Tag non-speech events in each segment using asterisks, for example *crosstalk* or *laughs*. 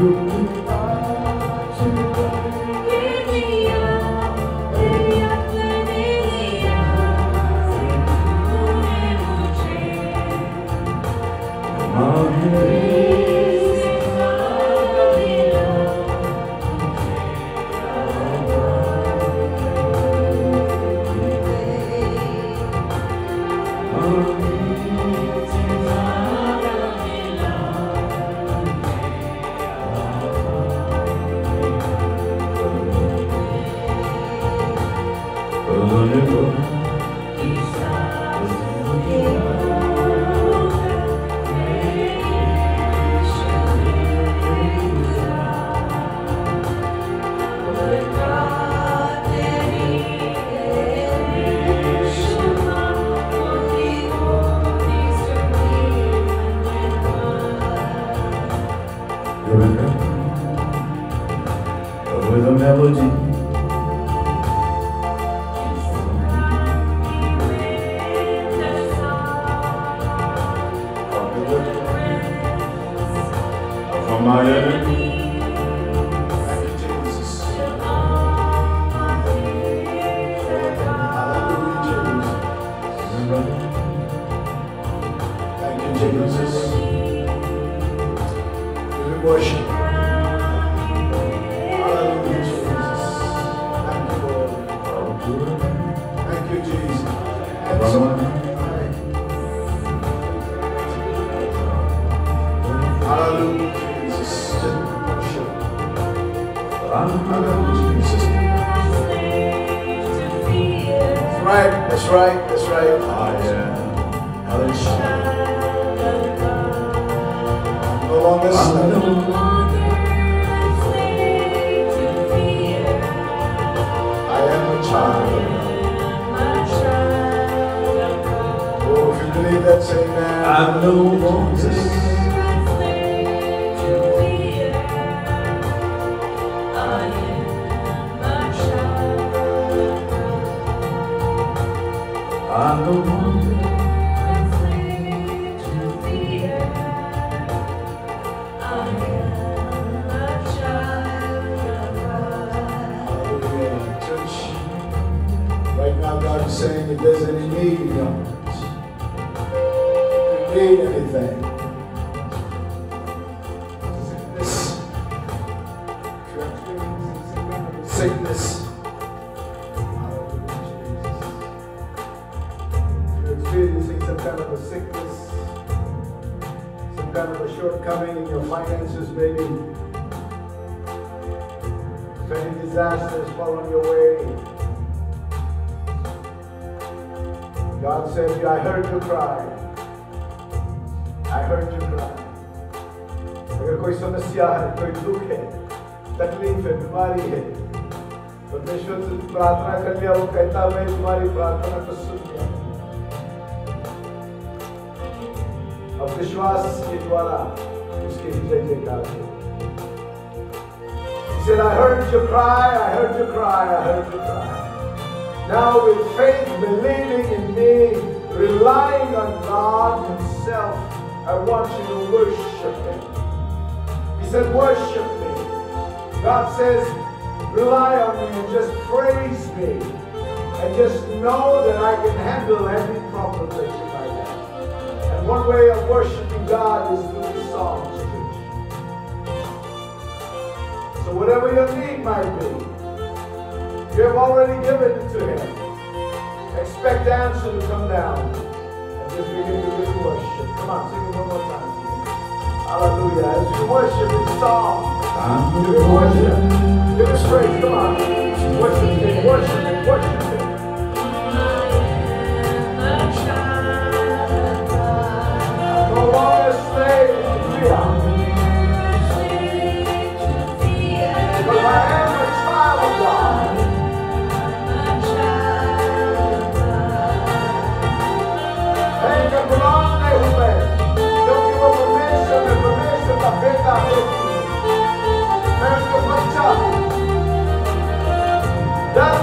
With saying if there's any need in your heart, if you need finances, maybe if any disasters fall on your way, God said, I heard you cry. I heard you cry. अगर कोई समस्या है कोई दुख है तकलीफ है बीमारी है परमेश्वर से प्रार्थना कर लिया वो कहता मैं तुम्हारी प्रार्थना को सुन लिया अब विश्वास के द्वारा he said, I heard you cry, I heard you cry, I heard you cry. Now with faith, believing in me, relying on God Himself, I want you to worship Him. He said, worship me. God says, rely on me and just praise me. And just know that I can handle every problem that you might have. And one way of worshiping God is through the songs. So whatever your need might be, you have already given it to Him. Expect the answer to come down. And just begin to give worship. Come on, sing it one more time. Hallelujah. As you worship in song, give worship. Give Him praise. Come on. Worship Him, worship Him, worship Him.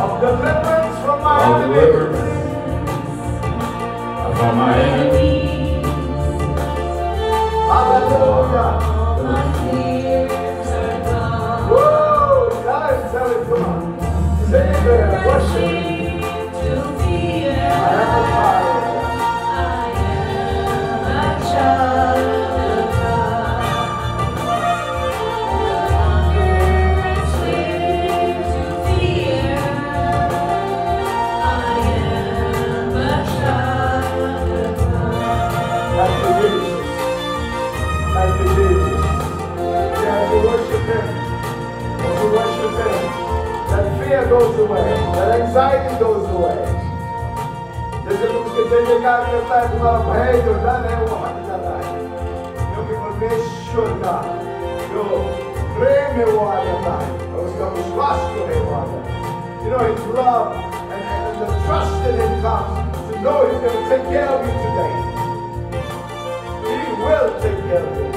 Of deliverance from my enemies. from my enemies. anxiety goes away. जैसे तुम उसके जय जयकार करता है तुम्हारा भय जो डर है वो हट जाता है क्योंकि परमेश्वर का जो प्रेम है वो आ जाता है और उसका विश्वास जो है वो आ जाता है You know, His love and, and, and the trust in Him comes to know He's going to take care of you today. He will take care of you.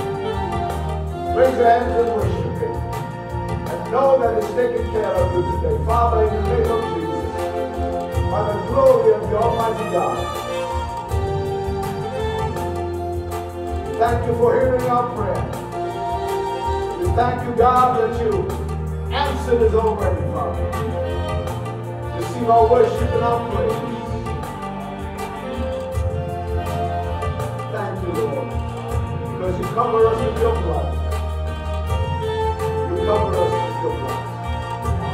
Raise your hands and worship Him. And know that He's taking care of you today. Father, in the name of Jesus, by the glory of the Almighty God, thank you for hearing our prayer. We thank you, God, that you answered us already, Father. Receive our worship and our praise. Thank you, Lord, because you cover us with your blood. You cover us with your blood.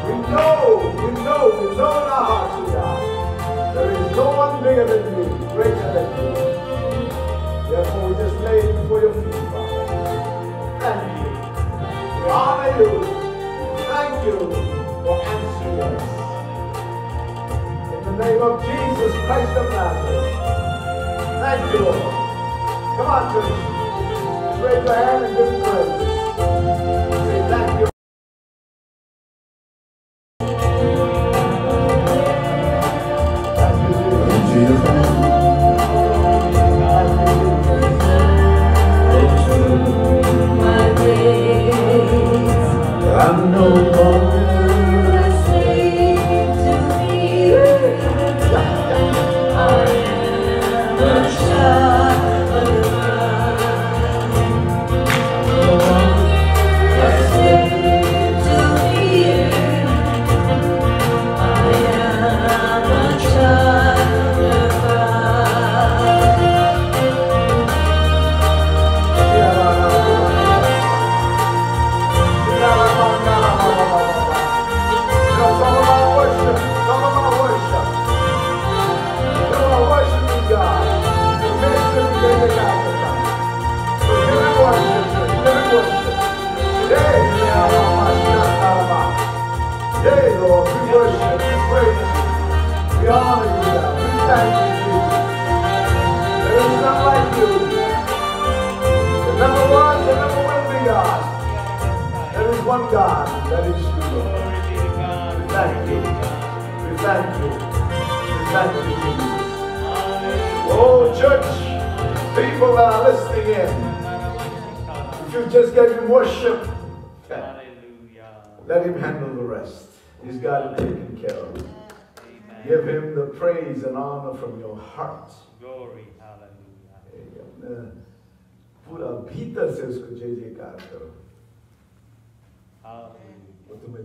We know, we know, we know in Christ of Nazareth. Thank you, Lord. Come on, church. Raise your hand and give him praise.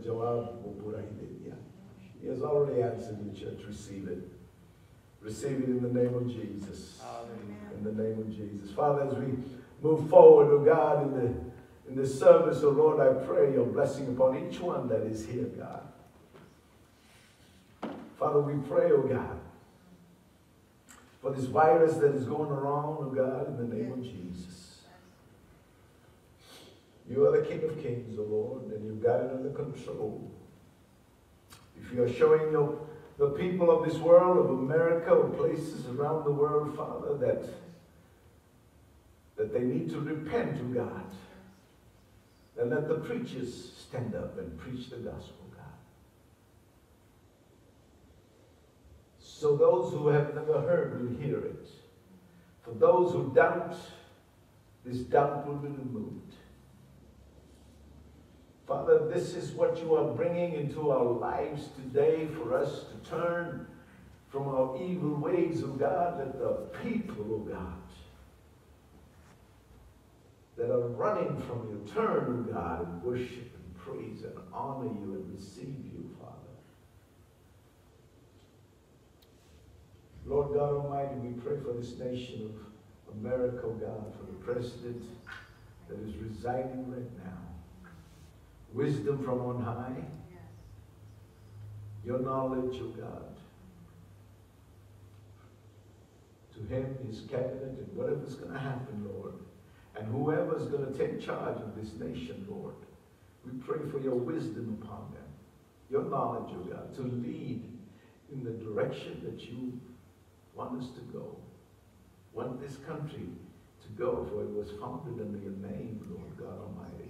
Jawab wo pura hi. He has already answered you, church. Receive it. Receive it in the name of Jesus. Amen. In the name of Jesus. Father, as we move forward, oh God, in the in this service, oh Lord, I pray your blessing upon each one that is here, God. Father, we pray, oh God, for this virus that is going around, oh God, in the name of Jesus. You are the King of Kings, O Lord, and you've got it under control. If you are showing your, the people of this world, of America, or places around the world, Father, that, that they need to repent to God, then let the preachers stand up and preach the gospel, God. So those who have never heard will hear it. For those who doubt, this doubt will be removed. Father, this is what you are bringing into our lives today for us to turn from our evil ways, oh God, that the people, oh God, that are running from you, turn, oh God, and worship and praise and honor you and receive you, Father. Lord God Almighty, we pray for this nation of America, oh God, for the president that is residing right now. Wisdom from on high. Your knowledge, O God. To him, his cabinet, and whatever's going to happen, Lord. And whoever's going to take charge of this nation, Lord. We pray for your wisdom upon them. Your knowledge, O God, to lead in the direction that you want us to go. Want this country to go, for it was founded under your name, Lord God Almighty.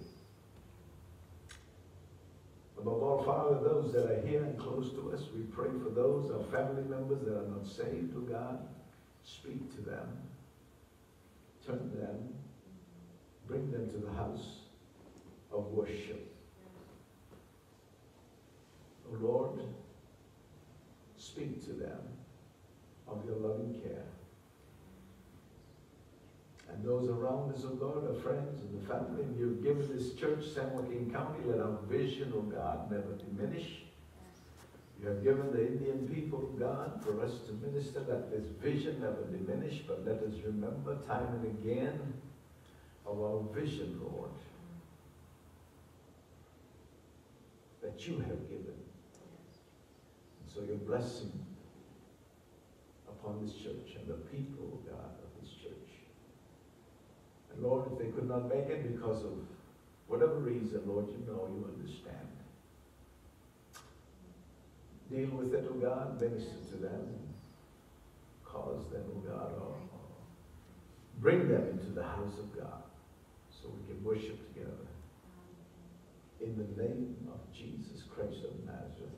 Above all, Father, those that are here and close to us, we pray for those, our family members that are not saved, oh God. Speak to them. Turn them. Bring them to the house of worship. Oh Lord, speak to them of your loving care. And those around us, oh God, our friends and the family, and you've given this church, San Joaquin County, let our vision, oh God, never diminish. You have given the Indian people, God, for us to minister, let this vision never diminish, but let us remember time and again of our vision, Lord, that you have given. And so your blessing upon this church and the people, God. And Lord, if they could not make it because of whatever reason, Lord, you know, you understand. Deal with it, oh God, minister to them, cause them, oh God, or, or bring them into the house of God so we can worship together. In the name of Jesus Christ of Nazareth.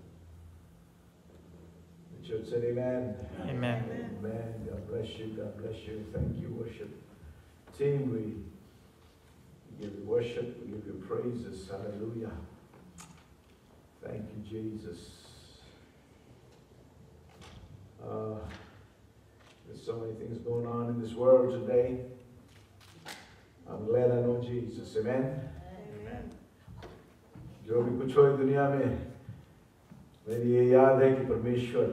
The church said, Amen. Amen. Amen. God bless you. God bless you. Thank you, worship team. We give you worship. We give you praises. Hallelujah. Thank you, Jesus. Uh, there's so many things going on in this world today. I'm glad I know Jesus. Amen. Amen. जो भी कुछ हो दुनिया में मेरी ये याद है कि परमेश्वर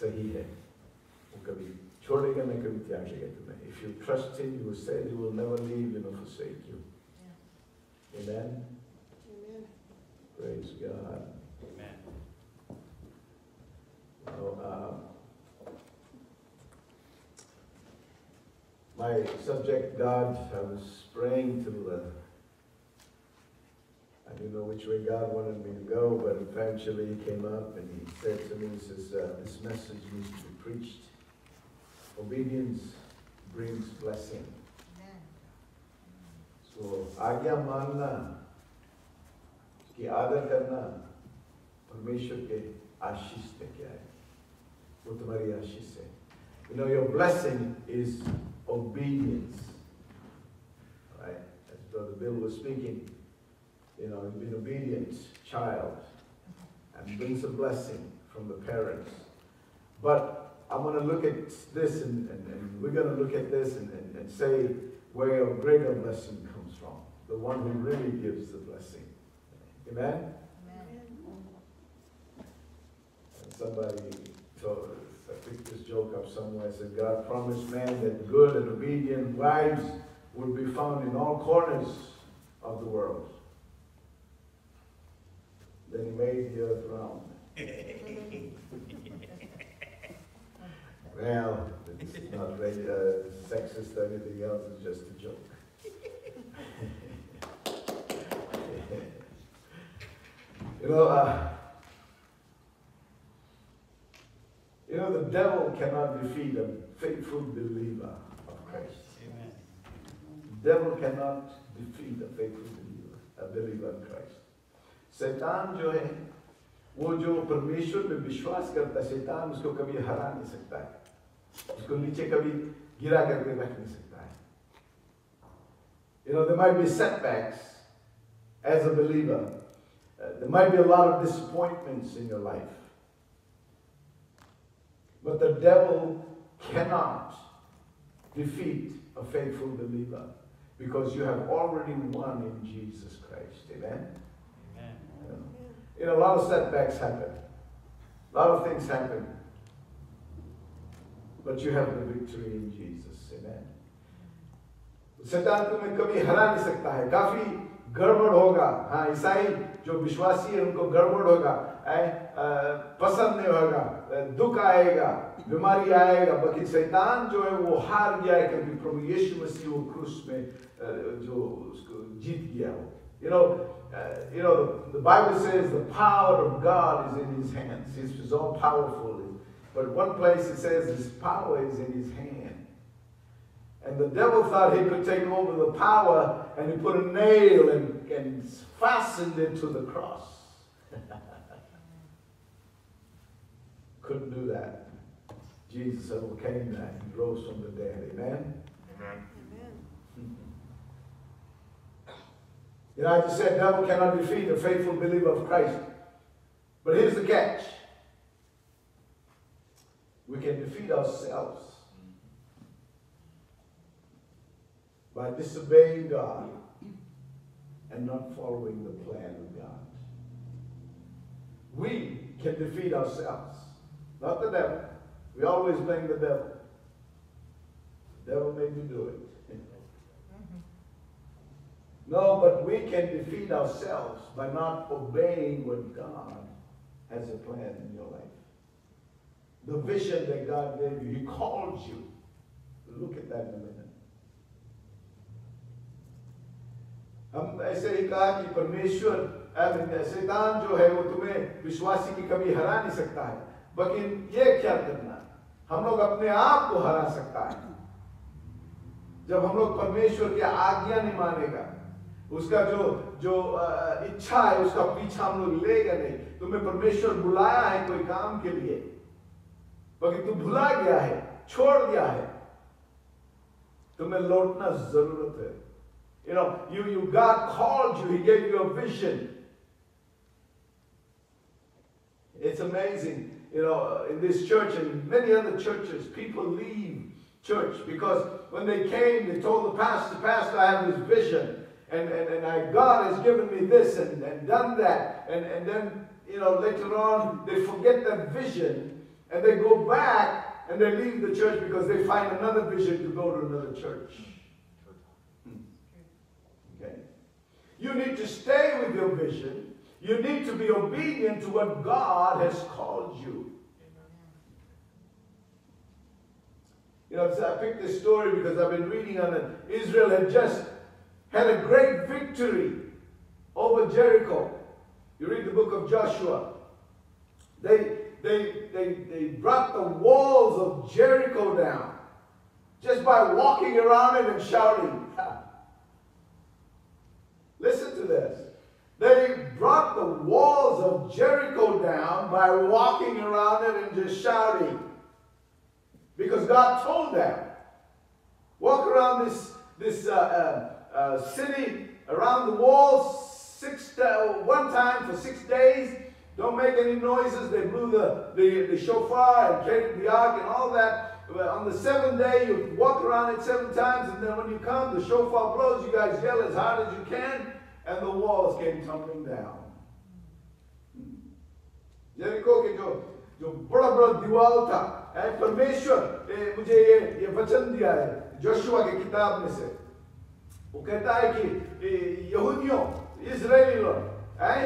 सही है वो कभी surely you can make a vityaj me. If you trust Him, you will say He will never leave you nor forsake you. Yeah. Amen? Amen. Praise God. Amen. Now, uh, um, my subject, God, I was praying to uh, I didn't know which way God wanted me to go, but eventually he came up and he said to me, he says, uh, this message needs to be preached Obedience brings blessing. So, आज्ञा मानना कि आदर करना परमेश्वर के आशीष पे क्या है वो तुम्हारी आशीष है You know, your blessing is obedience. Right? As Brother Bill was speaking, you know, you've been obedient child and brings a blessing from the parents. But I'm going to look at this and, and, and we're going to look at this and, and, and say where your greater blessing comes from. The one who really gives the blessing. Amen? And somebody told, I picked this joke up somewhere, said God promised man that good and obedient wives would be found in all corners of the world. Then he made the earth round. *laughs* Well, it's not really uh, sexist or anything else, it's just a joke. you know, uh, you know, the devil cannot defeat a faithful believer of Christ. Amen. The devil cannot defeat a faithful believer, a believer in Christ. शैतान जो है वो जो परमेश्वर में विश्वास करता है शैतान उसको कभी हरा नहीं सकता है उसको नीचे कभी गिरा करके रख नहीं सकता है You know, there might be setbacks as a believer. Uh, there might be a lot of disappointments in your life. But the devil cannot defeat a faithful believer because you have already won in Jesus Christ. Amen? Amen. You know, a lot of setbacks happen. A lot of things happen. But you have the victory in Jesus. Amen. शैतान तुम्हें कभी हरा नहीं सकता है काफी गड़बड़ होगा हाँ ईसाई जो विश्वासी है उनको गड़बड़ होगा ऐ, अ, पसंद नहीं होगा अ, दुख आएगा बीमारी आएगा बाकी शैतान जो है वो हार गया है क्योंकि प्रभु यीशु मसीह वो क्रूस में अ, जो उसको जीत गया हो you know uh, you know the, the bible says the power of god is in his hands he's, he's all powerful but one place it says his power is in his hand and the devil thought he could take over the power and he put a nail and, and fastened it to the cross. *laughs* Couldn't do that. Jesus overcame that. He rose from the dead. Amen? Amen. You know, I just said devil cannot defeat a faithful believer of Christ. But here's the catch. We can defeat ourselves by disobeying God and not following the plan of God. We can defeat ourselves, not the devil. We always blame the devil. The devil made me do it. *laughs* No, but we can defeat ourselves by not obeying what God has a plan in your life. The vision that God gave you, He called you. Look at that in a minute. हम ऐसे ही कहा कि परमेश्वर शैतान जो है वो तुम्हें विश्वासी की कभी हरा नहीं सकता है। लेकिन ये क्या करना? हम लोग अपने आप को हरा सकता है। जब हम लोग परमेश्वर की आज्ञा नहीं मानेगा उसका जो जो इच्छा है उसका पीछा हम लोग लेगा नहीं। तुम्हें परमेश्वर बुलाया है कोई काम के लिए। बाकी तू भुला गया है छोड़ दिया है तुम्हें लौटना जरूरत है You know, you, you God called you, He gave you a vision. It's amazing. You know, in this church and many other churches, people leave church because when they came, they told the pastor, Pastor, I have this vision. And, and, and I, God has given me this and, and done that. And, and then, you know, later on, they forget that vision and they go back and they leave the church because they find another vision to go to another church. Hmm. Okay? You need to stay with your vision. You need to be obedient to what God has called you. You know, I picked this story because I've been reading on it. Israel had just had a great victory over Jericho. You read the book of Joshua. They, they, they, they brought the walls of Jericho down just by walking around it and shouting. Listen to this. They brought the walls of Jericho down by walking around it and just shouting. Because God told them, walk around this, this uh, uh, uh, city, around the walls, six, uh, one time for six days. Don't make any noises. They blew the, the, the shofar and carried the ark and all that. But on the seventh day, you walk around it seven times, and then when you come, the shofar blows. You guys yell as hard as you can, and the walls came tumbling down. Jericho के जो जो बड़ा बड़ा दीवार था ऐ परमेश्वर ए, मुझे ये ये वचन दिया है जोशुआ की किताब में से वो कहता है कि ए, यहूदियों इजरायली लोग ऐ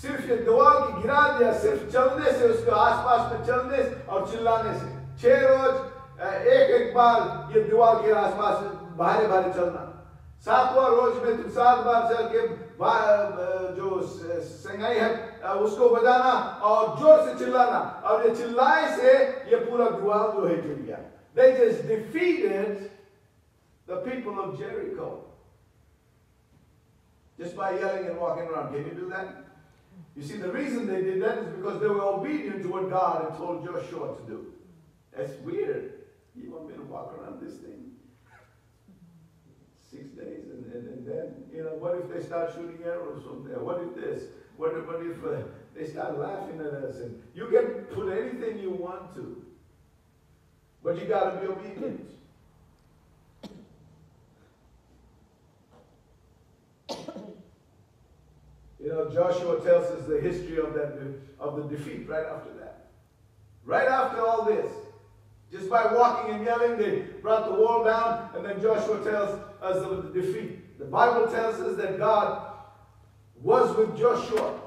सिर्फ़ ये दीवार की गिरा दिया, सिर्फ़ चलने से, उसके आसपास में चलने से और चिल्लाने से। छह रोज एक एक बार ये दीवार के आसपास बाहर बाहर चलना। सातवां रोज में तुम सात बार चल के जो संगाई है उसको बजाना और ज़ोर से चिल्लाना। और ये चिल्लाए से ये पूरा दीवार जो है गिर गया। They just defeated the people of Jericho. Just by yelling and walking around. Can you do that? You see the reason they did that is because they were obedient to what God had told Joshua to do that's weird You want me to walk around this thing? Six days, and, and, and then, you know, what if they start shooting arrows from there? What if this? What if, what if uh, they start laughing at us? And you can put anything you want to, but you got to be obedient. You know, Joshua tells us the history of that of the defeat right after that. Right after all this, just by walking and yelling, they brought the wall down, and then Joshua tells us of the defeat. The Bible tells us that God was with Joshua.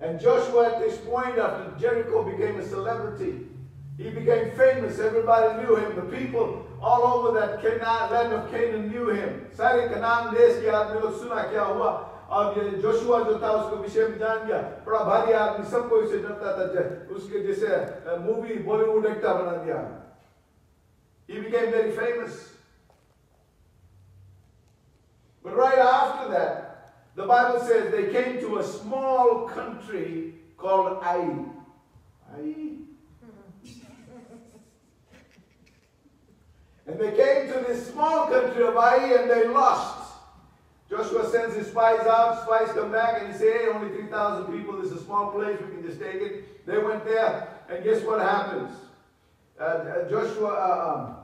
And Joshua, at this point, after Jericho became a celebrity, he became famous. Everybody knew him. The people all over that Canaan, land of Canaan knew him. सारे कनान देश के आदमी लोग सुना क्या हुआ और ये जोशुआ जो था उसको विषय में जान गया बड़ा भारी आदमी सबको इसे डरता था उसके जैसे मूवी बॉलीवुड एक्टर बना दिया He became very famous. But right after that, the Bible says they came to a small country called Ai. Ai. And they came to this small country of Ai and they lost. Joshua sends his spies out. Spies come back and he say, hey, only 3,000 people. This is a small place. We can just take it. They went there. And guess what happens? Uh, uh Joshua uh, um,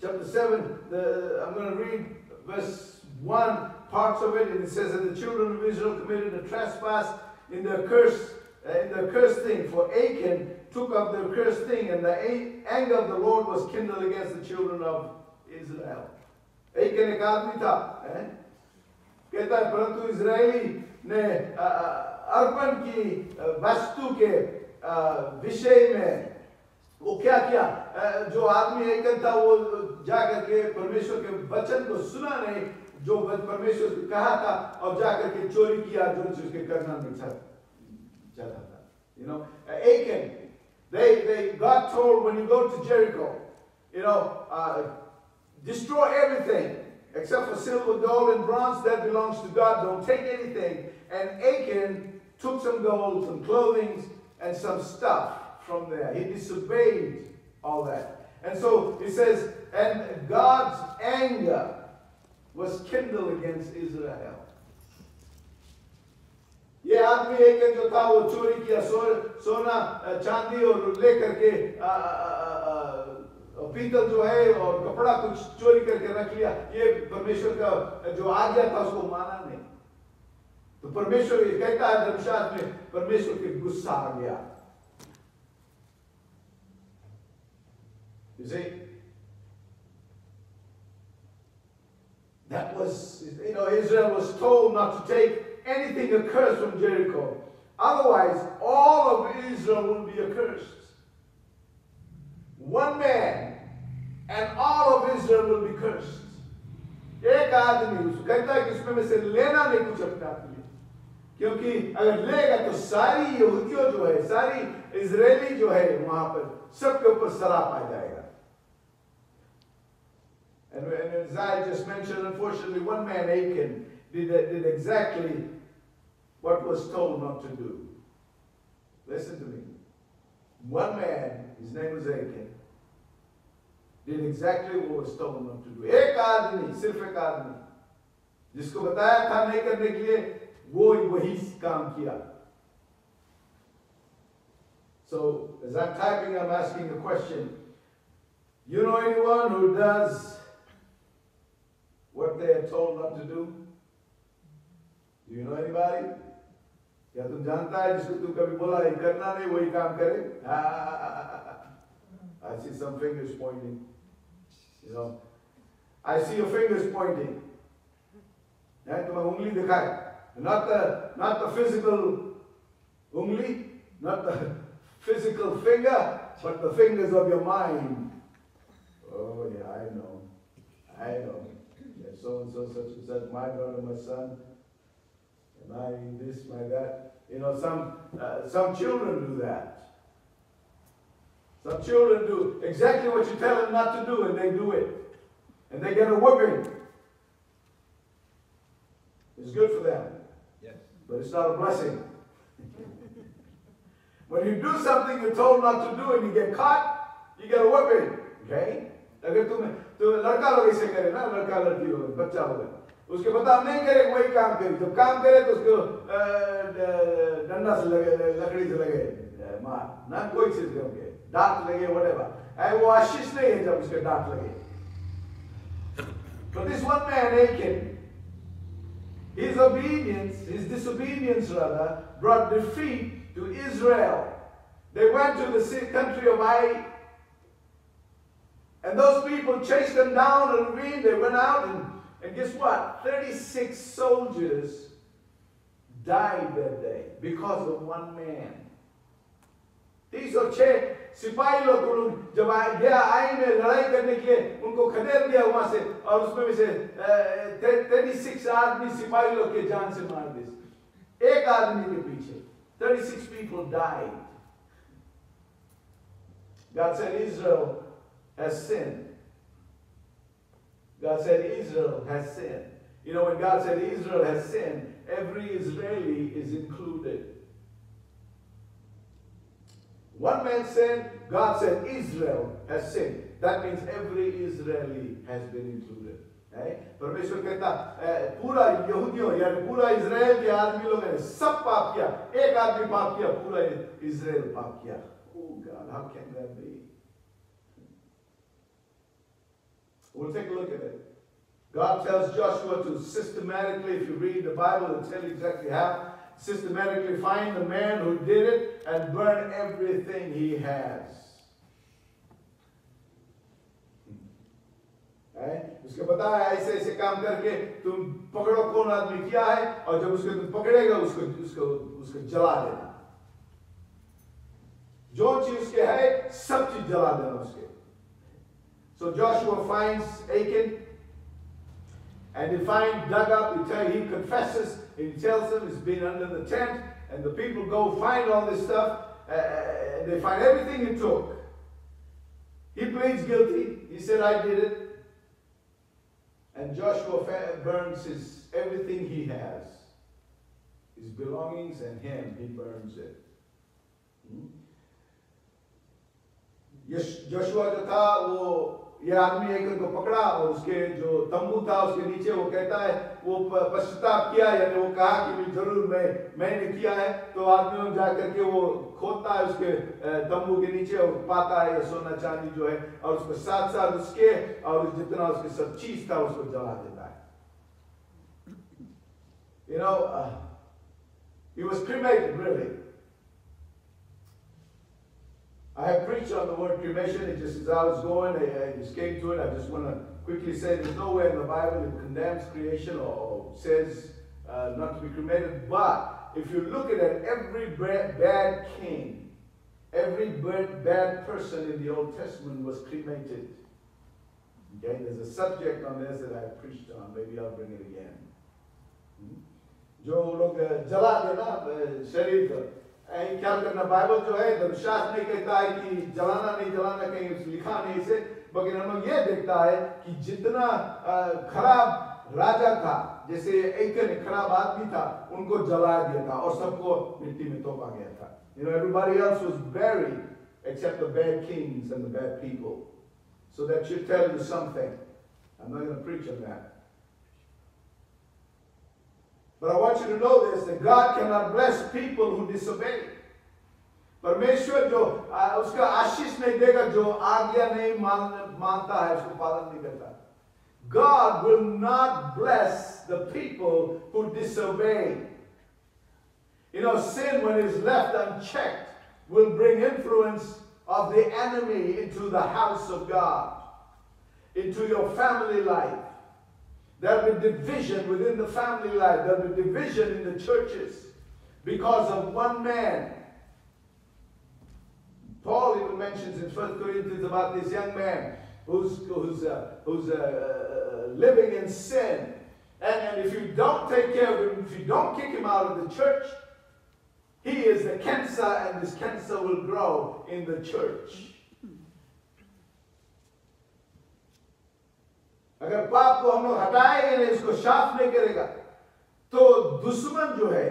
chapter 7, the, I'm going to read verse 1, parts of it. And it says, And the children of Israel committed a trespass in the curse, uh, in the cursed thing. For Achan took up the cursed thing. And the anger of the Lord was kindled against the children of Israel. Achan ekadmita. Eh? कहता है परंतु Israeli ने अर्पण की वस्तु के विषय में वो क्या किया? जो आदमी एकन था वो जाकर के परमेश्वर के वचन को सुना नहीं जो परमेश्वर कहा था और जाकर के चोरी किया जो उसके करना नहीं चाहता था। You know Achan they they God told when you go to Jericho you know uh, destroy everything. except for silver, gold, and bronze, that belongs to God. Don't take anything. And Achan took some gold, some clothing, and some stuff from there. He disobeyed all that. And so he says, and God's anger was kindled against Israel. ये आदमी एक जो था वो चोरी किया सो, सोना चांदी और लेकर के पीतल जो है और कपड़ा कुछ चोरी करके रख लिया ये परमेश्वर का जो आज्ञा था उसको माना नहीं तो परमेश्वर ये कहता है धर्मशास्त्र में परमेश्वर के गुस्सा आ गया You see, that was, you know, Israel was told not to take anything accursed from Jericho. Otherwise, all of Israel will be accursed. One man and all of Israel will be cursed. एक आदमी उसको कहता है कि उसमें में से लेना नहीं कुछ अपने आप लिए क्योंकि अगर लेगा तो सारी यहूदियों जो है सारी इजरायली जो है वहां पर सबके ऊपर शराब आ जाएगा And, and as I just mentioned, unfortunately, one man, Achan, did, did exactly what was told not to do. Listen to me. One man, his name was Achan, did exactly what was told not to do. एक आदमी सिर्फ एक आदमी जिसको बताया था नहीं करने के लिए वो वही काम किया So, as I'm typing, I'm asking a question. You know anyone who does what they are told not to do? Do you know anybody? क्या तुम जानता है जिसको तुम कभी बोला ये करना नहीं वही काम करे I see some fingers pointing. You know, I see your fingers pointing. Yeah, तुम्हें उंगली दिखाए. Not the not the physical ungli, not the physical finger, but the fingers of your mind. Oh yeah, I know. I know. Yeah, so and so, such and such, my daughter, my son, my this, my that. You know, some uh, some children do that. Some children do exactly what you tell them not to do, and they do it. And they get a whooping. It's good for them. Yes. But it's not a blessing. *laughs* when you do something you're told not to do and you get caught, You get a whipping. Okay? अगर तुम तो लड़का लोग ऐसे करे ना लड़का लड़की लोग बच्चा लोग उसके बता नहीं करे वही काम करे जब काम करे तो उसको अ, ड- डंडा से लगे लकड़ी से लगे अ, मार ना कोई चीज करोगे डांट लगे whatever वो आशीष नहीं है जब उसके डांट लगे But this one man, Achan, his obedience, his disobedience rather, brought defeat to Israel. They went to the ci- country of Ai, and those people chased them down a ravine. They went out, and, and guess what? 36 soldiers died that day because of one man. तीस और छह सिपाही लोग को लोग जब आ गया आई में लड़ाई करने के लिए उनको खदेड़ दिया वहां से और उसमें भी से थर्टी सिक्स आदमी सिपाही लोग के जान से मार दिए एक आदमी के पीछे thirty six people died God said Israel has sinned. God said Israel has sinned. You know, when God said Israel has sinned, every Israeli is included. One man sinned, God said Israel has sinned. That means every Israeli has been included. है? परमेश्वर कहता "अ, पूरा यहूदियों यानी पूरा Israel के आदमी लोगों ने सब पाप किया एक आदमी पाप किया पूरा इज़राइल पाप किया Oh God, how can that be? We'll take a look at it. God tells Joshua to systematically, if you read the Bible, it'll tell you exactly how, systematically find the man who did it and burn everything he has. है? उसके पता है ऐसे ऐसे काम करके तुम पकड़ो कौन आदमी किया है और जब उसको तुम पकड़ेगा उसको उसको उसको जला देना जो चीज उसके है सब चीज जला देना उसके So Joshua finds Achan and he finds dug up, he, tell, he confesses, and he tells them he's been under the tent, and the people go find all this stuff, uh, and they find everything he took. He pleads guilty. He said, I did it. And Joshua fa- burns his everything he has, his belongings and him, he burns it. Hmm? Yash- Joshua जो था वो ये आदमी एक को पकड़ा और उसके जो तंबू था उसके नीचे वो कहता है वो पश्चाताप किया यानी वो कहा कि भी ज़रूर मैं मैंने किया है तो आदमी जा करके वो खोदता है उसके तंबू के नीचे और पाता है ये सोना चांदी जो है और उसके साथ साथ उसके और जितना उसके सब चीज़ था उसको जला देता है know, uh, he was cremated, really. I have preached on the word cremation. It just as I was going, I, I just came to it. I just want to quickly say there's nowhere in the Bible that condemns creation or, or says uh, not to be cremated. But if you look at it, every bad, bad king, every bad, bad person in the Old Testament was cremated. Okay, there's a subject on this that I preached on. Maybe I'll bring it again. Hmm? जो लोग जला देना अ, शरीर को ऐ ख्याल करना Bible जो है धर्मशास्त्र नहीं कहता है कि जलाना नहीं जलाना कहीं लिखा नहीं इसे बल्कि हम लोग ये देखता है कि जितना खराब राजा था जैसे एक खराब आदमी था उनको जला दिया था और सबको मिट्टी में तोपा गया था You know, everybody else was buried except the bad kings and the bad people. So that should tell you something. I'm not going to preach on that. But I want you to know this that God cannot bless people who disobey. परमेश्वर जो आ, उसका आशीष नहीं देगा जो आज्ञा नहीं मान मानता है उसको पालन नहीं करता God will not bless the people who disobey. You know, sin, when it is left unchecked, will bring influence of the enemy into the house of God, into your family life. There'll be division within the family life. There'll be division in the churches because of one man. Paul even mentions in 1 Corinthians about this young man who's, who's, uh, who's uh, living in sin. And, and if you don't take care of him, if you don't kick him out of the church, he is the cancer, and this cancer will grow in the church. अगर पाप को हम लोग हटाएँगे नहीं, इसको साफ़ नहीं करेगा तो दुश्मन जो है,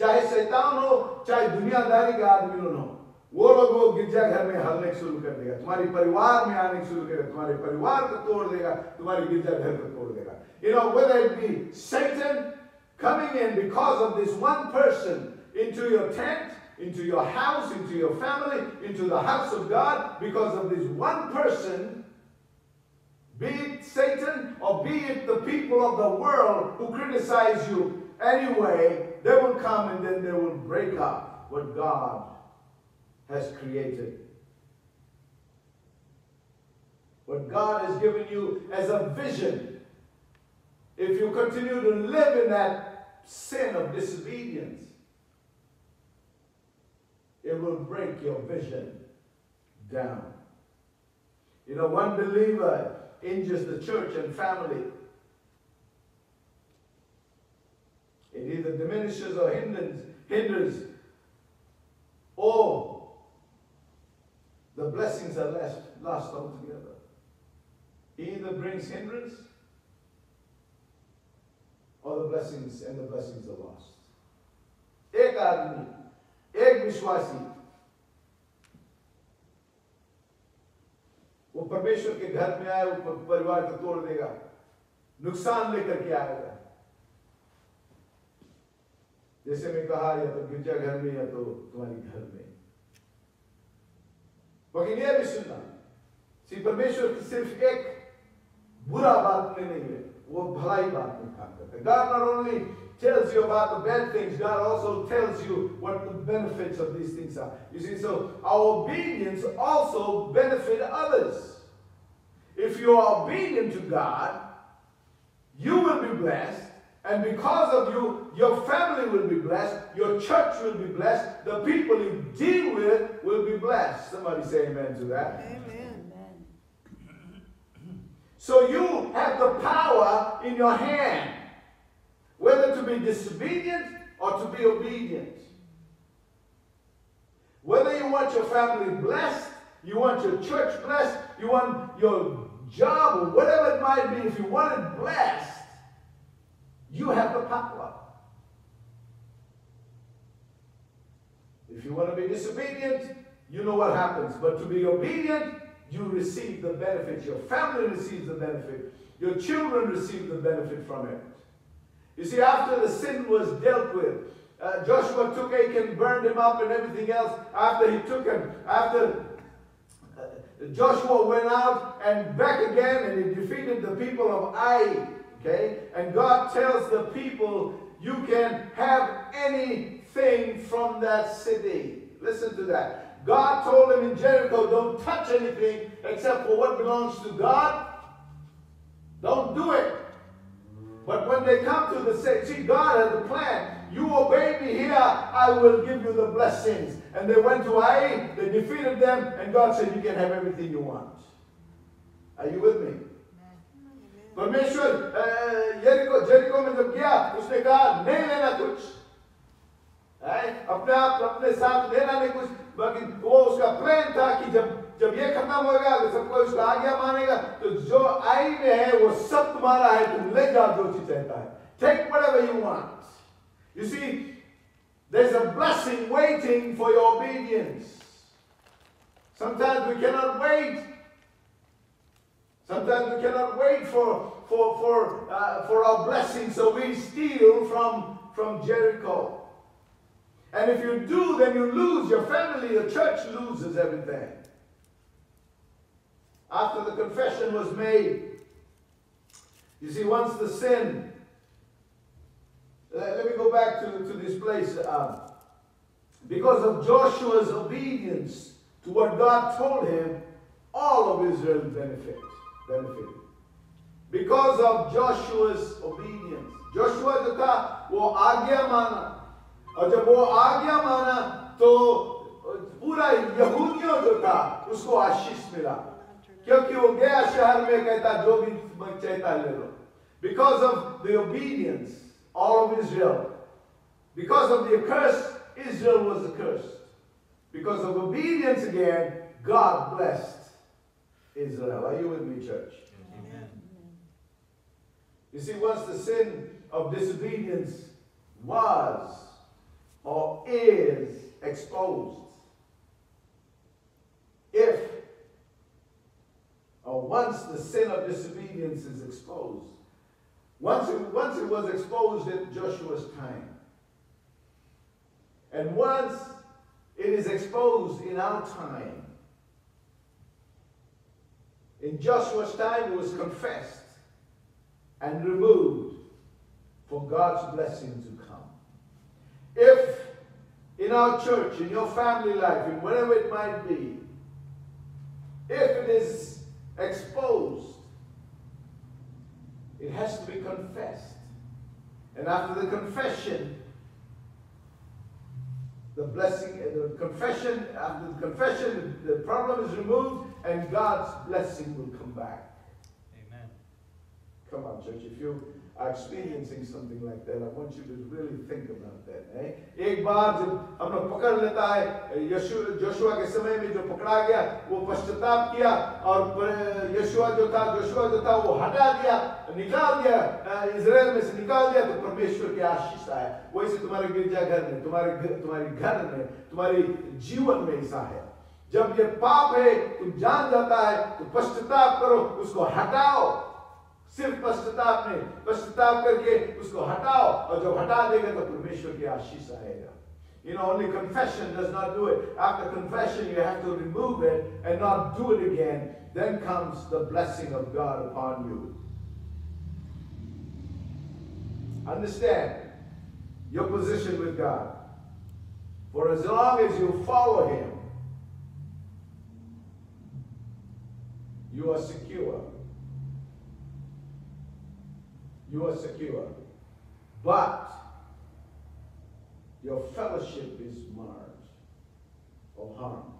चाहे शैतान हो, चाहे दुनियादारी का आदमी हो, वो लोग वो गिरजाघर में हलने शुरू कर देगा। तुम्हारे परिवार में आने शुरू करेगा, तुम्हारे परिवार को तोड़ देगा, तुम्हारे गिरजाघर को तोड़ देगा। You know whether it be Satan coming in because of this one person into your tent into your house into your family into the house of God because of this one person be it satan or be it the people of the world who criticize you anyway they will come and then they will break up what god has created. What God has given you as a vision. If you continue to live in that sin of disobedience, it will break your vision down. You know, one believer injures the church and family. It either diminishes or hinders, hinders or the blessings are lost, lost altogether. He either brings hindrance or the blessings and the blessings are lost. एक आदमी एक विश्वासी परमेश्वर के घर में आए वो परिवार को तोड़ देगा नुकसान लेकर के आएगा जैसे मैं कहा या तो गिरजाघर में या तो तुम्हारे घर में लेकिन यह भी सुनना सी परमेश्वर की सिर्फ़ एक बुरा बात में नहीं है वो भलाई बात में काम करता है God not only tells you about the bad things God also tells you what the benefits of these things are you see so our obedience also benefit others if you are obedient to God you will be blessed and because of you, your family will be blessed, your church will be blessed, the people you deal with will be blessed. Somebody say amen to that. Amen. So you have the power in your hand, whether to be disobedient or to be obedient. Whether you want your family blessed, you want your church blessed, you want your job or whatever it might be, if you want it blessed, you have the power. If you want to be disobedient, you know what happens. But to be obedient, you receive the benefit. Your family receives the benefit. Your children receive the benefit from it. You see, after the sin was dealt with, uh, Joshua took Achan, burned him up, and everything else. After he took him, after Joshua went out and back again, and he defeated the people of Ai. Okay? And God tells the people, you can have anything from that city. Listen to that. God told them in Jericho, don't touch anything except for what belongs to God. Don't do it. But when they come to the city, see, God has a plan. You obey me here, I will give you the blessings And they went to Ai, they defeated them, and God said, You can have everything you want. Are you with me? परमेश्वर यरिको Jericho में जब गया उसने कहा नहीं लेना कुछ अपने आप अपने साथ लेना नहीं कुछ बाकी वो उसका प्लान था कि जब जब ये खत्म होगा तो सब कोई उसका आज्ञा मानेगा तो जो आई में है वो सब तुम्हारा है तुम ले जाओ जो चीज चाहता है take whatever you want you see there's a blessing waiting for your obedience sometimes we cannot wait Sometimes we cannot wait for, for, for, uh, for our blessing, so we steal from, from Jericho. And if you do, then you lose. Your family, your church loses everything. After the confession was made, you see, once the sin, let, let me go back to, to this place. Uh, because of Joshua's obedience to what God told him, all of Israel benefited benefited. Because of Joshua's obedience. Joshua जो था वो आज्ञा माना और जब वो आज्ञा माना तो पूरा यहूदियों जो था उसको आशीष मिला क्योंकि वो गया शहर में कहता जो भी चाहता ले लो because of the obedience all of Israel. Because of the curse, Israel was accursed. Because of obedience again, God blessed Israel. Are you with me, church? Amen. You see, once the sin of disobedience was or is exposed, if or once the sin of disobedience is exposed, once it, once it was exposed in Joshua's time, and once it is exposed in our time, in Joshua's time, it was confessed and removed for God's blessing to come. If in our church, in your family life, in whatever it might be, if it is exposed, it has to be confessed. And after the confession, the blessing, uh, the confession, after the confession, the problem is removed and God's blessing will come back. Amen. Come on, church. If you are experiencing something like that, I want you to really think about that. Eh? एक बार जब हम लोग पकड़ लेता है Yeshu Joshua के समय में जो पकड़ा गया वो पश्चाताप किया और यशुआ जो था जोशुआ जो था वो हटा दिया निकाल दिया इजराइल में से निकाल दिया तो परमेश्वर की आशीष आया वैसे तुम्हारे गिरजाघर में तुम्हारे घर- तुम्हारे घर में तुम्हारी जीवन में ऐसा है जब ये पाप है तुम जान जाता है तो पश्चाताप करो उसको हटाओ सिर्फ पश्चाताप नहीं पश्चाताप करके उसको हटाओ और जब हटा देगा तो परमेश्वर की आशीष आएगा You know, only confession does not do it. After confession, you have to remove it and not do it again. Then comes the blessing of God upon you. Understand your position with God. For as long as you follow Him, you are secure. You are secure. But your fellowship is marred or harmed.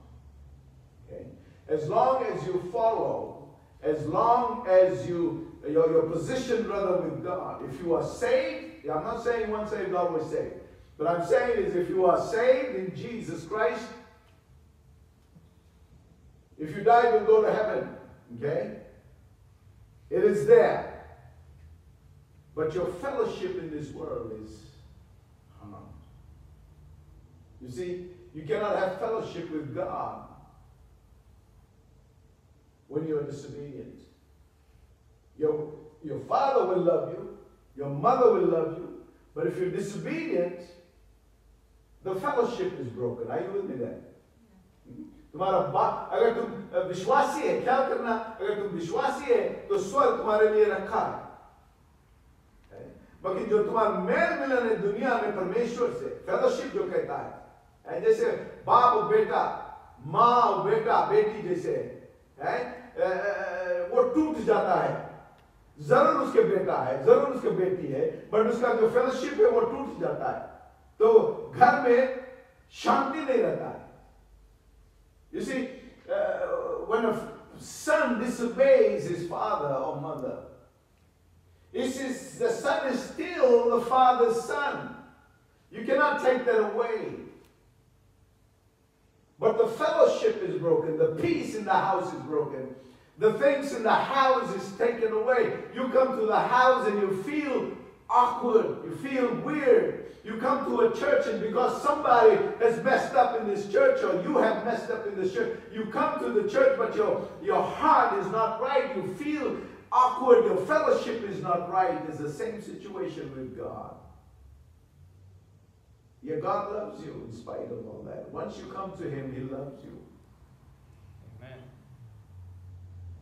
Okay? As long as you follow, as long as you, your, your position brother, with God, if you are saved, I'm not saying once saved, always saved. But I'm saying is if you are saved in Jesus Christ, if you die, you'll go to heaven. Okay? It is there. But your fellowship in this world is harmed. You see, you cannot have fellowship with God when you're disobedient. Your, your father will love you, your mother will love you, but if you're disobedient, the fellowship is broken. Are you with me there? तुम्हारा बाप अगर तुम अ, विश्वासी है क्या करना अगर तुम विश्वासी है तो स्वर्ग तुम्हारे लिए रखा है बाकी जो तुम्हारा मेल मिलन है दुनिया में परमेश्वर से फेलोशिप जो कहता है। जैसे बाप और बेटा माँ और बेटा बेटी जैसे है। वो टूट जाता है। ज़रूर उसके बेटा है ज़रूर उसके बेटी है बट उसका जो फेलोशिप है वो टूट जाता है। तो घर में शांति नहीं रहता है। Uh, when a son disobeys his this is, the son is still the father's son. You cannot take that away. But the fellowship is broken, the peace in the house is broken. The things in the house is taken away. You come to the house and you feel awkward, you feel weird. You come to a church and because somebody has messed up in this church or you have messed up in this church, you come to the church but your, your heart is not right. You feel awkward, your fellowship is not right. It's the same situation with God. Yeah, God loves you in spite of all that. Once you come to Him, He loves you. Amen.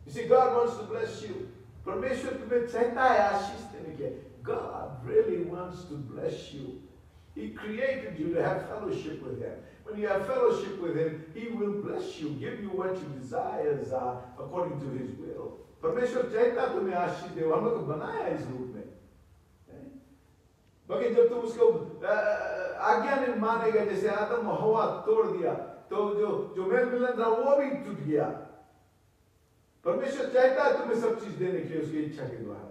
You see, God wants to bless you. परमेश्वर तुम्हें चाहता है आशीष देने के God really wants to bless you. He created you to have fellowship with Him. When you have fellowship with Him, He will bless you, give you what your desires are according to His will. परमेश्वर चाहता है तुम्हें आशीष दे हम लोग को बनाया है इस रूप में हैं? बाकी जब तुम उसको अ, आज्ञा नहीं मानेगा जैसे आदम और हवा तोड़ दिया तो जो जो मेल मिलन था वो भी टूट गया परमेश्वर चाहता है तुम्हें सब चीज देने के लिए उसकी इच्छा के द्वारा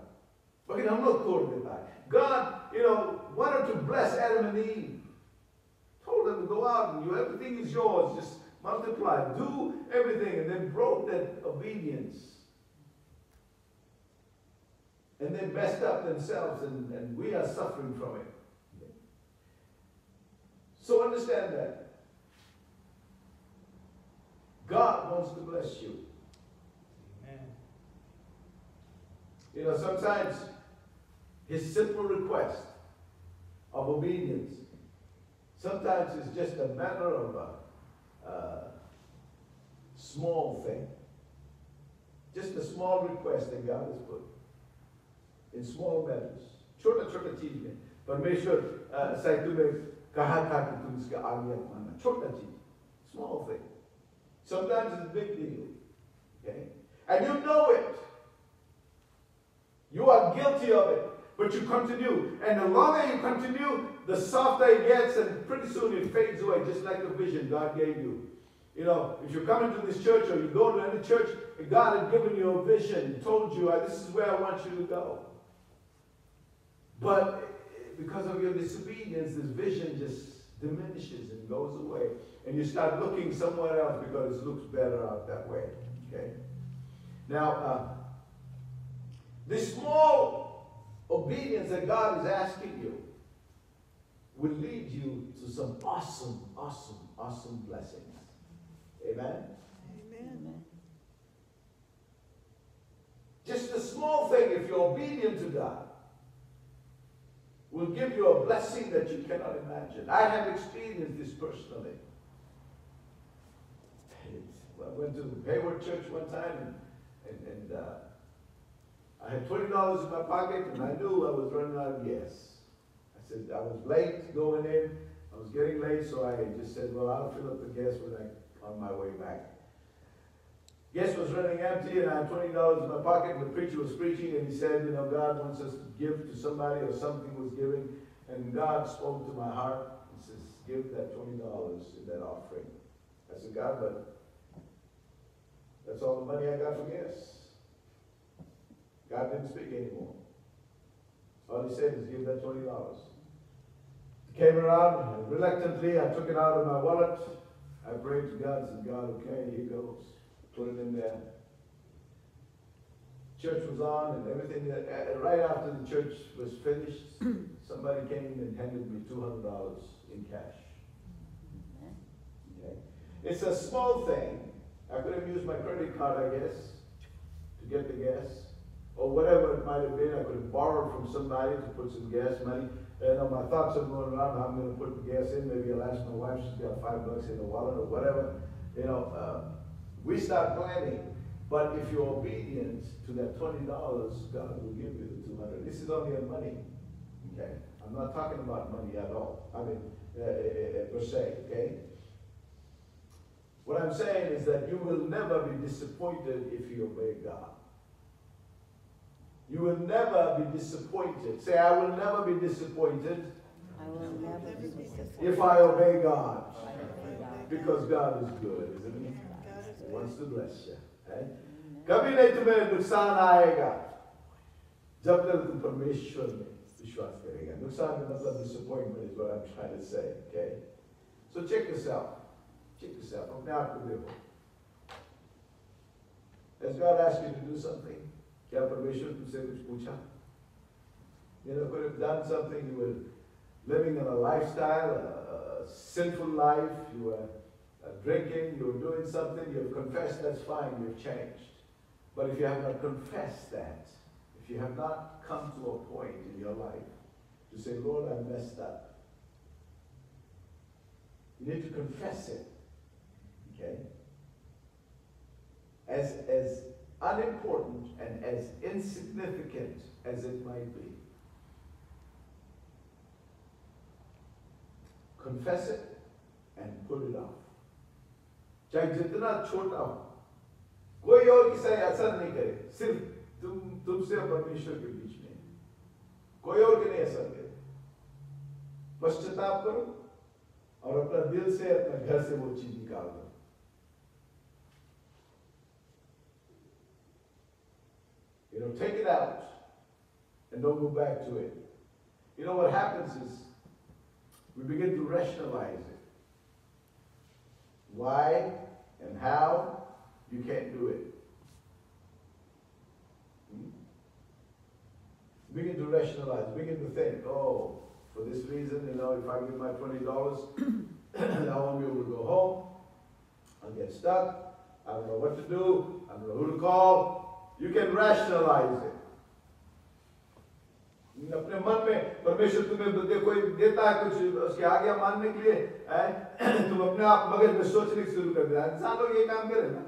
लेकिन हम लोग तोड़ देता है God, you know, wanted to bless Adam and Eve. Told them to go out and you everything is yours, just multiply, do everything, and then broke that obedience. And they messed up themselves, and, and we are suffering from it. So understand that. God wants to bless you. Amen. You know, sometimes his simple request of obedience, sometimes it's just a matter of a, a small thing. Just a small request that God has put in small matters. छोटा छोटा चीज में परमेश्वर अ, शायद तुम्हें कहा था कि तुम इसका आज्ञा मानना छोटा चीज small thing sometimes it's a big deal okay and you know it you are guilty of it but you continue and the longer you continue the softer it gets and pretty soon it fades away just like the vision God gave you you know, if you come into this church or you go to any church, and God had given you a vision, told you, this is where I want you to go. But because of your disobedience, this vision just diminishes and goes away. And you start looking somewhere else because it looks better out that way. Okay? Now, uh, this small obedience that God is asking you will lead you to some awesome, awesome, awesome blessings. Amen? Amen. Just a small thing, if you're obedient to God, will give you a blessing that you cannot imagine. I have experienced this personally. I went to the Hayward Church one time and, and, and uh, I had $20 in my pocket and I knew I was running out of gas. I said, I was late going in. I was getting late, so I just said, well, I'll fill up the gas when I on my way back. Gas was running empty, and I had twenty dollars in my pocket. The preacher was preaching, and he said, "You know, God wants us to give to somebody, or something was giving." And God spoke to my heart. and says, "Give that twenty dollars in that offering." I said, "God, but that's all the money I got for gas." God didn't speak anymore. All he said is, "Give that twenty dollars." Came around, reluctantly, I took it out of my wallet. I prayed to God and said, God, okay, here goes. Put it in there. Church was on and everything. That, uh, right after the church was finished, *clears throat* somebody came and handed me $200 in cash. Okay? It's a small thing. I could have used my credit card, I guess, to get the gas. Or whatever it might have been. I could have borrowed from somebody to put some gas money. You know, my thoughts are going around I'm going to put the gas in. Maybe I'll ask my wife, she's got five bucks in the wallet or whatever. You know, uh, we start planning. But if you're obedient to that $20, God will give you the 200 This is only on money. Okay? I'm not talking about money at all. I mean, uh, uh, uh, per se, okay? What I'm saying is that you will never be disappointed if you obey God. You will never be disappointed. Say, I will never be disappointed I will never be disappointed. if I obey God. I obey God. Because God is good, isn't He? God is He good wants to bless you. Kabhi nahi tumhe nuksan aayega. Jab tak tum Parmeshwar vishwas karega. Nuksan means disappointment is what I'm trying to say. Okay? So check yourself. Check yourself. Apne aap ko dekho. Has God asked you to do something? Kya Parmeshwar to say kuch pucha? You know, could have done something. You were living in a lifestyle, a sinful life. You were uh, drinking. you're doing something. You have confessed. That's fine. You've changed. But if you have not confessed that, if you have not come to a point in your life to say, Lord, I messed up, you need to confess it. Okay? As, as unimportant and as insignificant as it might be. Confess it and put it off. चाहे जितना छोटा हो कोई और किसी असर नहीं करे। सिर्फ़ तुम तुमसे परमेश्वर के बीच में। कोई और के नहीं असर करे। पश्चाताप करो और अपना दिल से अपने घर से वो चीज़ निकाल दो। You know, take it out and don't go back to it. You know what happens is we begin to rationalize it. Why? And how you can't do it. Hmm? Begin to rationalize, begin to think, oh, for this reason, you know, if I give my twenty dollars, *coughs* I won't be able to go home. I'll get stuck. I don't know what to do. I don't know who to call. You can rationalize it. अपने मन में परमेश्वर तुम्हें बुद्धि कोई देता है कुछ उसकी आज्ञा मानने के लिए *clears throat* तुम अपने आप मगज में सोचने शुरू कर दिया इंसान लोग ये काम करे ना,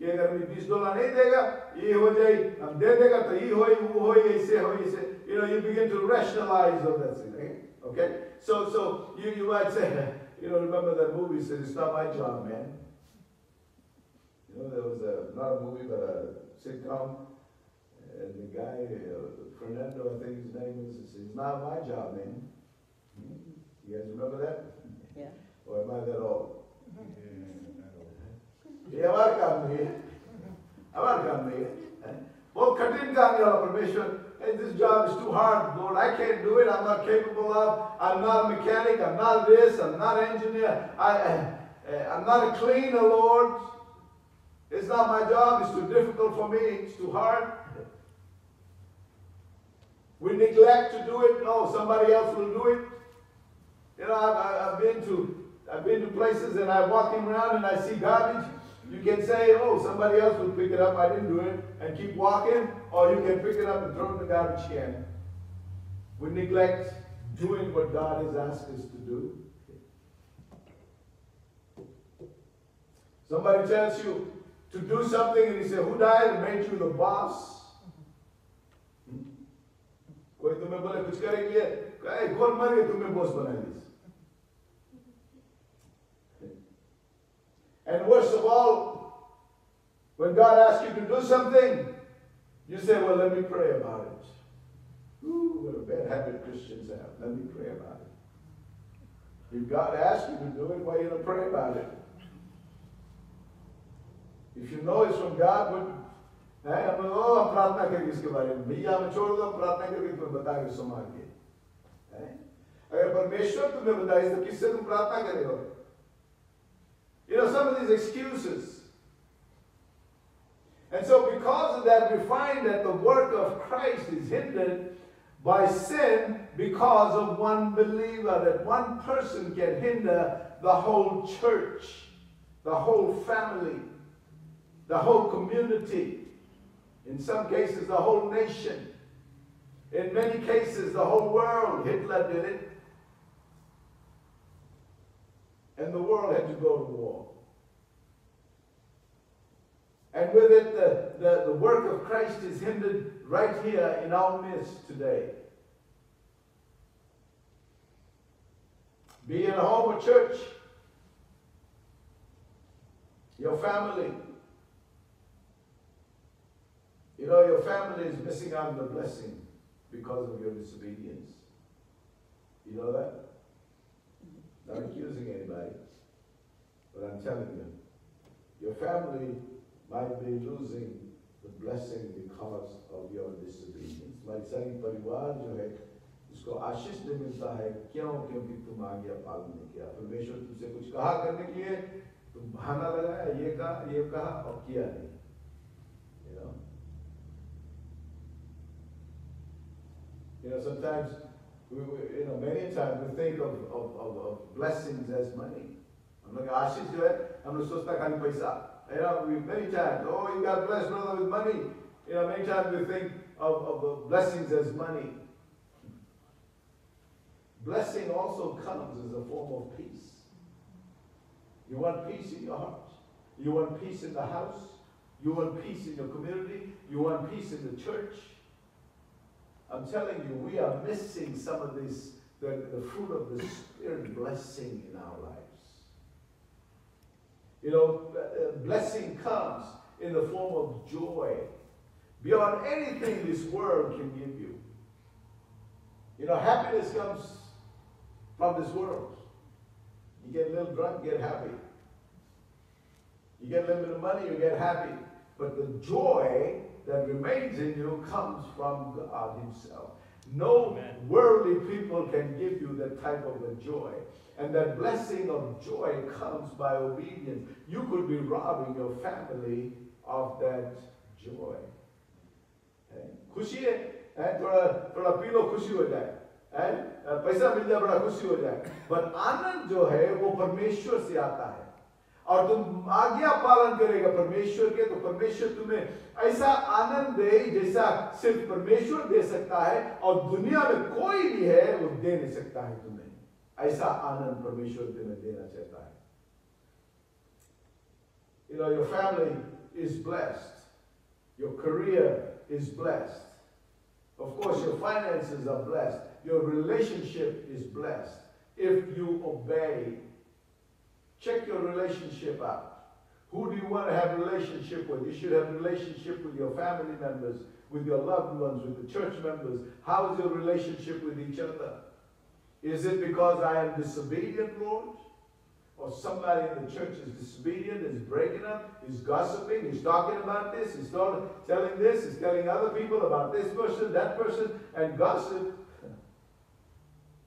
कि अगर हमें बीस डॉलर नहीं देगा, ये हो जाए, हम दे देगा तो ये हो वो हो ऐसे हो ऐसे you know you begin to rationalize on that thing okay so so you you are say you know remember that movie say it's not my job man you know there was a not a movie but a sitcom and the guy uh, Fernando I think his name is it's not my job man Hmm? you guys remember that Yeah. *laughs* or am I that old *laughs* ये हमारा काम नहीं है हमारा काम नहीं है बहुत कठिन काम है परमेश्वर and this job is too hard Lord I can't do it I'm not capable of I'm not a mechanic I'm not this I'm not an engineer I, I I'm not a cleaner Lord it's not my job it's too difficult for me it's too hard we neglect to do it no somebody else will do it you know I've, I've been to I've been to places and I'm walking around and I see garbage. You can say, oh, somebody else will pick it up. I didn't do it. And keep walking. Or you can pick it up and throw it in the garbage can. We neglect doing what God has asked us to do. Somebody tells you to do something and you say, who died and made you the boss? Hmm? कोई तुम्हें बोले कुछ करेंगे कहे कौन मर गए तुम्हें बॉस बना दिया And worst of all, when God asks you to do something, you say, Well, let me pray about it. Ooh, what a bad habit Christians have. Let me pray about it. If God asks you to do it, why are you going to pray about it? If you know it's from God, what, है हम लोग ओ हम प्रार्थना करेंगे इसके बारे में भैया हमें छोड़ दो हम प्रार्थना करके तुम्हें बताएंगे संभाल के हैं? अगर परमेश्वर तुम्हें बताए तो किससे तुम प्रार्थना करेगा you know, some of these excuses. And so, because of that, we find that the work of Christ is hindered by sin because of one believer, that one person can hinder the whole church, the whole family, the whole community, in some cases, the whole nation, in many cases, the whole world. Hitler did it. and the world had to go to war. And with it, the, the, the work of Christ is hindered right here in our midst today. Be it a home or church, your family. You know, your family is missing out on the blessing because of your disobedience. You know that? Not accusing anybody, but I'm telling you, your family might be losing the blessing because of your disobedience. हमारी सारी परिवार जो है उसको आशीष नहीं मिलता है क्यों क्योंकि तुम आज्ञा पालन नहीं किया परमेश्वर तुमसे कुछ कहा करने के लिए तुम बहाना लगाया ये कहा ये कहा और किया नहीं you know You know, sometimes, we, we, you know, many times we think of, of, of, of blessings as money. I'm like, Ashish jo hai, hum log sochta khali paisa. You know, we, many times, oh, you got blessed, brother, with money. You know, many times we think of, of, of blessings as money. Blessing also comes as a form of peace. You want peace in your heart. You want peace in the house. You want peace in your community. You want peace in the church. I'm telling you, we are missing some of this, the, the fruit of the Spirit blessing in our lives. You know, uh, blessing comes in the form of joy beyond anything this world can give you. You know, happiness comes from this world. You get a little drunk, get happy. You get a little bit of money, you get happy. But the joy that remains in you comes from God Himself. No Amen. worldly people can give you that type of a joy. And that blessing of joy comes by obedience. You could be robbing your family of that joy. है? खुशी है है? थोड़ा थोड़ा P low खुशी हो जाए है? पैसा मिल जाए बड़ा खुशी हो जाए पर आनंद जो है वो परमेश्वर से आता है और तुम आज्ञा पालन करेगा परमेश्वर के तो परमेश्वर तुम्हें ऐसा आनंद दे जैसा सिर्फ़ परमेश्वर दे सकता है और दुनिया में कोई भी है, वो दे नहीं सकता है तुम्हें। ऐसा आनंद परमेश्वर तुम्हें देना चाहता है। Your family is blessed your career is blessed of course your finance are blessed your relationship is blessed if you obey check your relationship out. Who do you want to have a relationship with? You should have a relationship with your family members, with your loved ones, with the church members. How is your relationship with each other? Is it because I am disobedient, Lord? Or somebody in the church is disobedient, is breaking up, is gossiping, is talking about this, is telling this, is telling other people about this person, that person, and gossip. *laughs*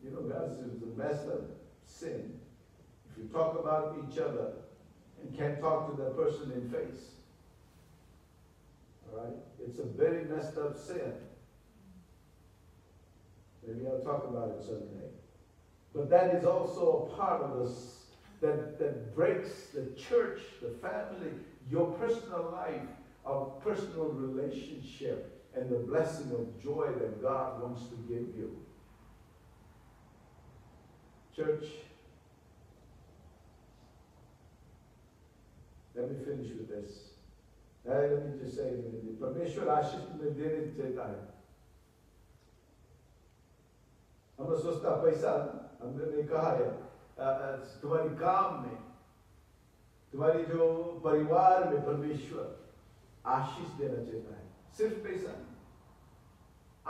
You know, gossip is a messed up sin. You talk about each other and can't talk to that person in face. All right? It's a very messed up sin. Maybe I'll talk about it someday. But that is also a part of us that, that breaks the church, the family, your personal life, our personal relationship, and the blessing of joy that God wants to give you. Church, let me finish with this. Let me just say, परमेश्वर आशीष तुम्हें देने चाहता है हम लोग सोचता पैसा हमने कहा है तुम्हारी काम में तुम्हारी जो परिवार में परमेश्वर आशीष देना चाहता है। सिर्फ़ पैसा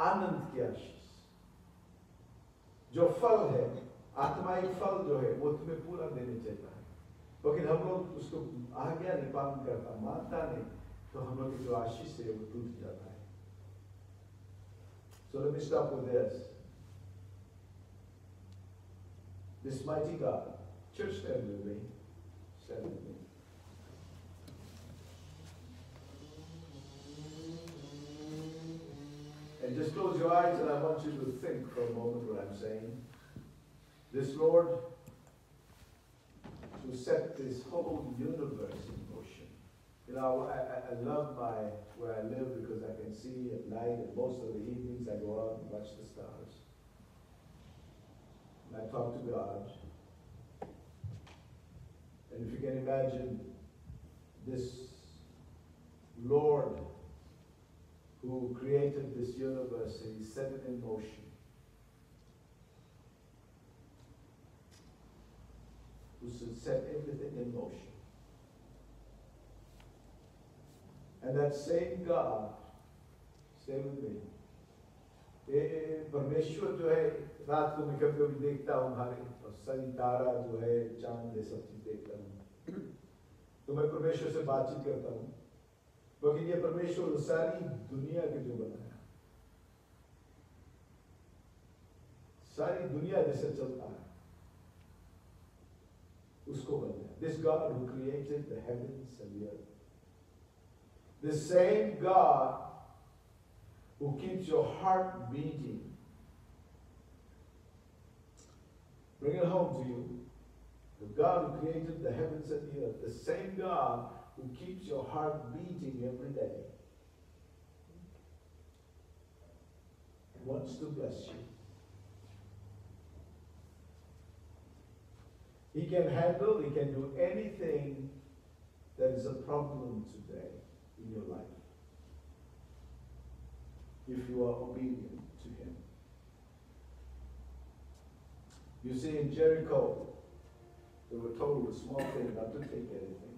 आनंद की आशीष। जो फल है आत्माई फल जो है वो तुम्हें पूरा देने चाहता है। लेकिन हम लोग उसको आज्ञा नहीं पालन करता मानता नहीं तो हम लोग की जो आशीष है वो टूट जाता है So let me stop with this. This mighty God, church stand with me, stand with me. And just close your eyes and I want you to think for a moment what I'm saying. This Lord to set this whole universe in motion. You know, I, I, I love my where I live because I can see at night and most of the evenings I go out and watch the stars. And I talk to God. And if you can imagine this Lord who created this universe and he set it in motion. Who should set everything in motion. And that same God, stay with me. परमेश्वर जो है रात को मैं कभी कभी देखता हूँ हमारे और सही तारा जो है चाँद ये सब चीज़ देखता हूँ तो मैं परमेश्वर से बातचीत करता हूँ लेकिन ये परमेश्वर सारी दुनिया के जो बनाया सारी दुनिया जैसे चलता है उसको बनाया this God who created the heavens and the earth the same God who keeps your heart beating bring it home to you the God who created the heavens and the earth the same God who keeps your heart beating every day wants to bless you He can handle, he can do anything that is a problem today in your life. If you are obedient to him. You see, in Jericho, they were told a small thing not to take anything.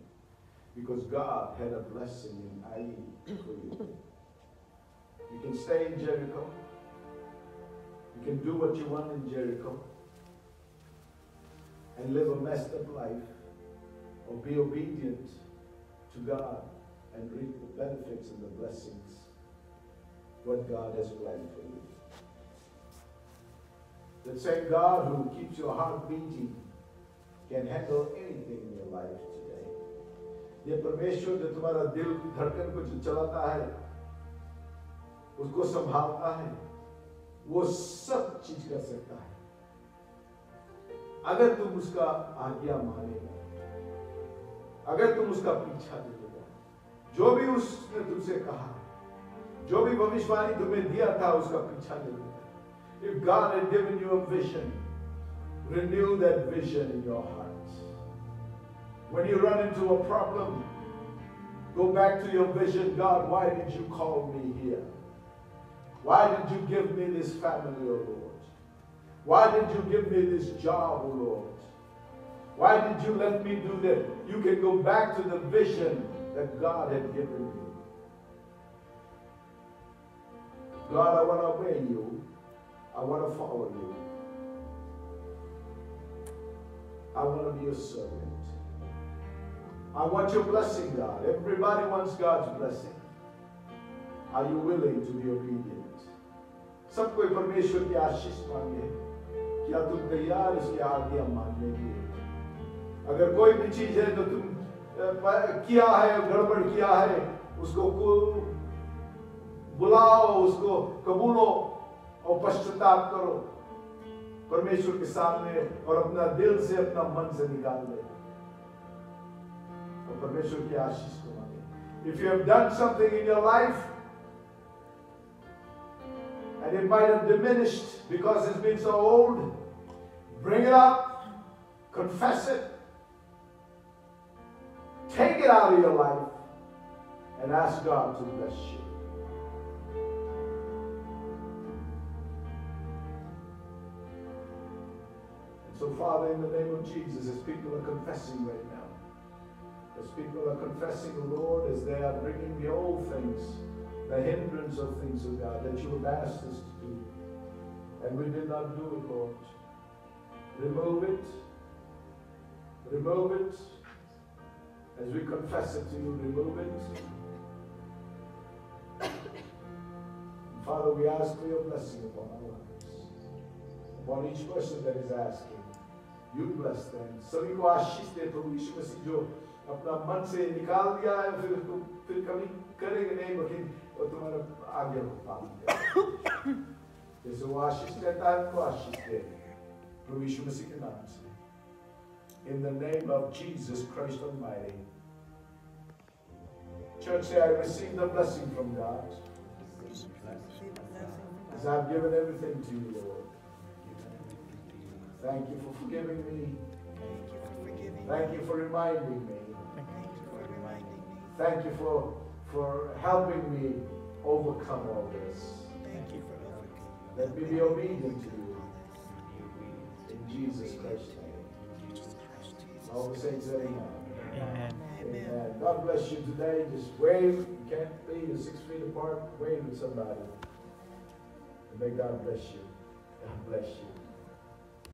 Because God had a blessing in Ai for you. You can stay in Jericho. You can do what you want in Jericho and live a messed up life or be obedient to God and reap the benefits and the blessings what God has planned for you. The same God who keeps your heart beating can handle anything in your life today. ये परमेश्वर जो तुम्हारा दिल धड़कन को जो चलाता है उसको संभालता है वो सब चीज कर सकता है अगर तुम उसका आज्ञा मानेगा अगर तुम उसका पीछा करोगे जो भी उसने तुमसे कहा जो भी भविष्यवाणी तुम्हें दिया था उसका पीछा नहीं If God had given you a vision, renew that vision in your heart. When you run into a problem, go back to your vision. God, why did you call me here? Why did you give me this family, O Lord? Why did you give me this job, O Lord? Why did you let me do that? You can go back to the vision that God had given you. God, I want to obey you. I want to follow you. I want to be a servant. I want your blessing, God. Everybody wants God's blessing. Are you willing to be obedient? सब कोई परमेश्वर की आशीष मांगे क्या तुम तैयार इसकी आज्ञा मानने के अगर कोई भी चीज़ है तो तुम किया है, गड़बड़ किया है, उसको बुलाओ, उसको कबूलो और पश्चाताप करो। परमेश्वर के सामने और अपना दिल से, अपना मन से निकाल दे। और परमेश्वर की आशीष को मांगे। If you have done something in your life and it might have diminished because it's been so old. Bring it up. Confess it. Take it out of your life and ask God to bless you. And so, Father, in the name of Jesus, as people are confessing right now, as people are confessing the Lord, as they are bringing the old things, the hindrance of things, of God, that you have asked us to do, and we did not do it, Lord. Remove it. Remove it. As we confess it to you, remove it. And Father, we ask for your blessing upon our lives. Upon each person that is asking. You bless them. सभी को आशीष दे प्रभु यीशु मसीह जो अपना मन से निकाल दिया है फिर उसको फिर कभी करेंगे नहीं लेकिन वो तुम्हारा आगे को पालन करेंगे। जैसे वो आशीष देता है उनको आशीष दे प्रभु यीशु मसीह के नाम से In the name of Jesus Christ Almighty. Church, say, I receive the blessing from God. As I've given everything to you, Lord. Thank you for forgiving me. Thank you for reminding me. Thank you for, for helping me overcome all this. Thank you for Let me be obedient to you. In Jesus Christ's name. All the saints say amen. Amen. Amen. God bless you today. Just wave. You can't be you're six feet apart. Wave at somebody. And may God bless you. God bless you.